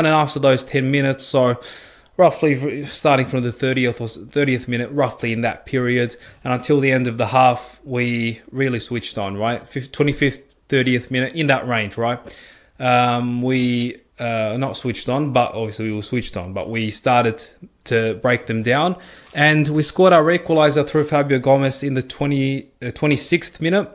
And then after those 10 minutes, so roughly starting from the 30th or 30th minute, roughly in that period, and until the end of the half, we really switched on, right? 25th, 30th minute, in that range, right? Um, we uh, not switched on, but obviously we were switched on, but we started to break them down. And we scored our equaliser through Fabio Gomes in the 20, uh, 26th minute.